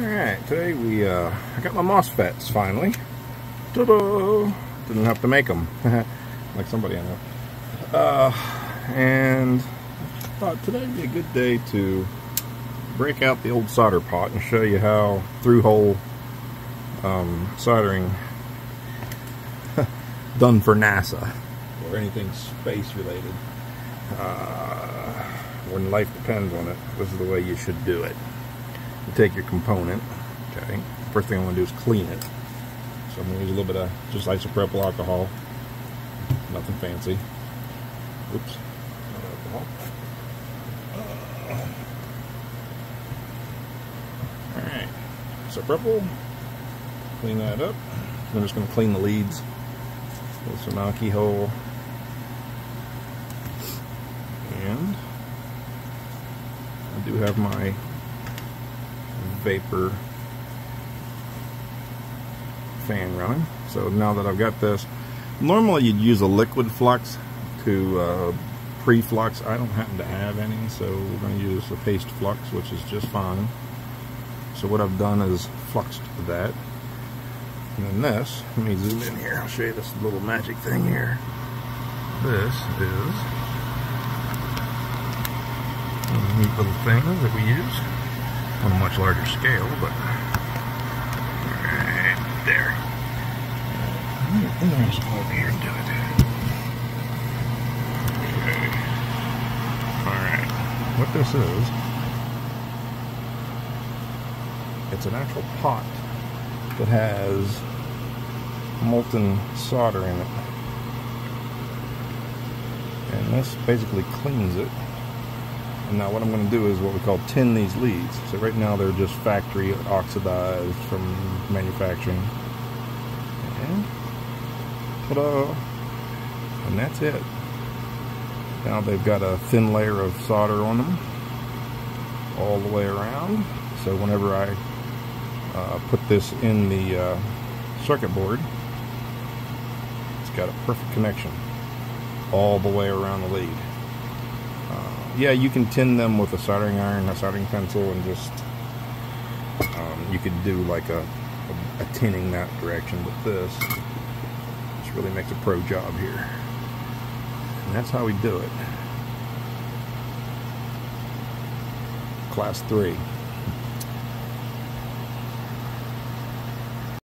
Alright, today we, uh, I got my MOSFETs finally. Ta-da! Didn't have to make them, like somebody I know. Uh, and I thought today would be a good day to break out the old solder pot and show you how through-hole um, soldering done for NASA or anything space related. Uh, when life depends on it, this is the way you should do it you take your component, okay, first thing I'm going to do is clean it. So I'm going to use a little bit of just isopropyl alcohol, nothing fancy. Oops, alcohol. Alright, isopropyl, clean that up. I'm just going to clean the leads with some alcohol. And I do have my vapor fan running. So now that I've got this, normally you'd use a liquid flux to uh, pre-flux. I don't happen to have any, so we're going to use a paste flux, which is just fine. So what I've done is fluxed that. And then this, let me zoom in here, I'll show you this little magic thing here. This is a neat little thing that we use on a much larger scale, but right there. Let's go over here and do it. Okay. Alright. What this is, it's an actual pot that has molten solder in it. And this basically cleans it now what I'm going to do is what we call tin these leads. So right now they're just factory oxidized from manufacturing. And ta-da! And that's it. Now they've got a thin layer of solder on them all the way around. So whenever I uh, put this in the uh, circuit board, it's got a perfect connection all the way around the lead yeah, you can tin them with a soldering iron, a soldering pencil, and just um, you could do like a, a, a tinning that direction. But this just really makes a pro job here, and that's how we do it. Class three.